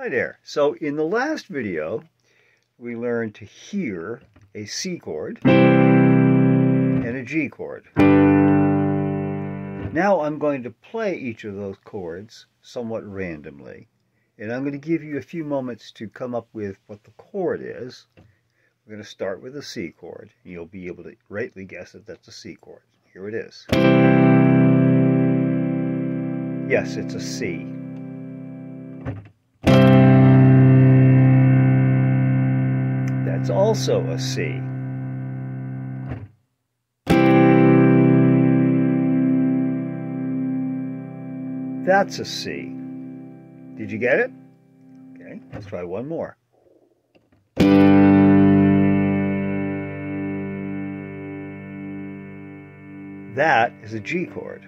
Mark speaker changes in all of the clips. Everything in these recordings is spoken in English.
Speaker 1: Hi there. So in the last video, we learned to hear a C chord and a G chord. Now I'm going to play each of those chords somewhat randomly. And I'm going to give you a few moments to come up with what the chord is. We're going to start with a C chord. And you'll be able to rightly guess that that's a C chord. Here it is. Yes, it's a C. That's also a C. That's a C. Did you get it? Okay, let's try one more. That is a G chord.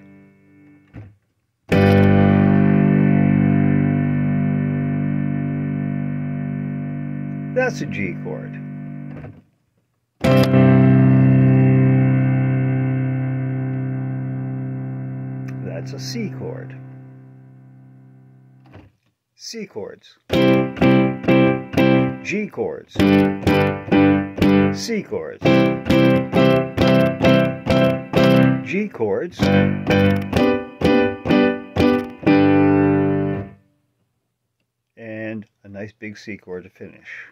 Speaker 1: That's a G chord. That's a C chord. C chords. G chords. C chords. G chords. and a nice big C chord to finish.